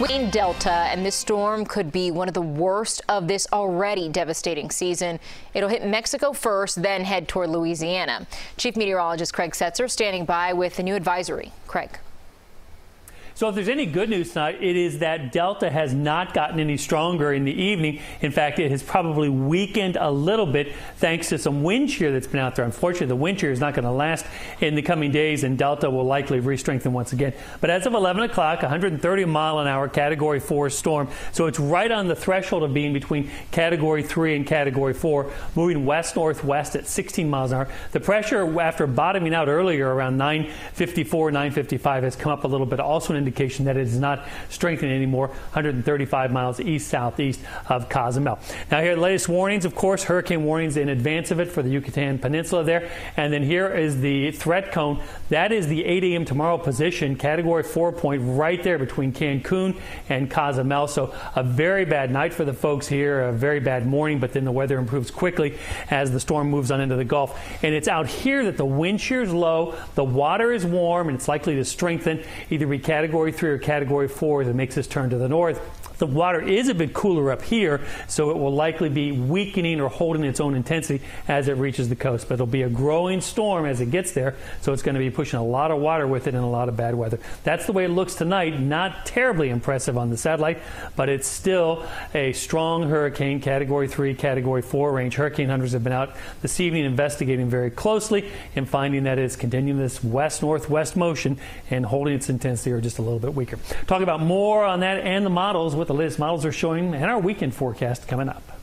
Wayne Delta, and this storm could be one of the worst of this already devastating season. It'll hit Mexico first, then head toward Louisiana. Chief Meteorologist Craig Setzer standing by with the new advisory. Craig. So if there's any good news tonight, it is that Delta has not gotten any stronger in the evening. In fact, it has probably weakened a little bit thanks to some wind shear that's been out there. Unfortunately, the wind shear is not going to last in the coming days, and Delta will likely re-strengthen once again. But as of 11 o'clock, 130 mile an hour Category 4 storm. So it's right on the threshold of being between Category 3 and Category 4, moving west-northwest at 16 miles an hour. The pressure after bottoming out earlier around 954, 955 has come up a little bit. Also indication that it is not strengthening anymore, 135 miles east southeast of Cozumel. Now, here are the latest warnings, of course, hurricane warnings in advance of it for the Yucatan Peninsula there. And then here is the threat cone. That is the 8 a.m. tomorrow position, category four point right there between Cancun and Cozumel. So, a very bad night for the folks here, a very bad morning, but then the weather improves quickly as the storm moves on into the Gulf. And it's out here that the wind shear is low, the water is warm, and it's likely to strengthen, either be category Category 3 or Category 4 that makes this turn to the north. The water is a bit cooler up here, so it will likely be weakening or holding its own intensity as it reaches the coast. But it'll be a growing storm as it gets there, so it's going to be pushing a lot of water with it and a lot of bad weather. That's the way it looks tonight. Not terribly impressive on the satellite, but it's still a strong hurricane, Category 3, Category 4 range. Hurricane hunters have been out this evening investigating very closely and finding that it's continuing this west northwest motion and holding its intensity or just a little bit weaker. Talk about more on that and the models what the latest models are showing and our weekend forecast coming up.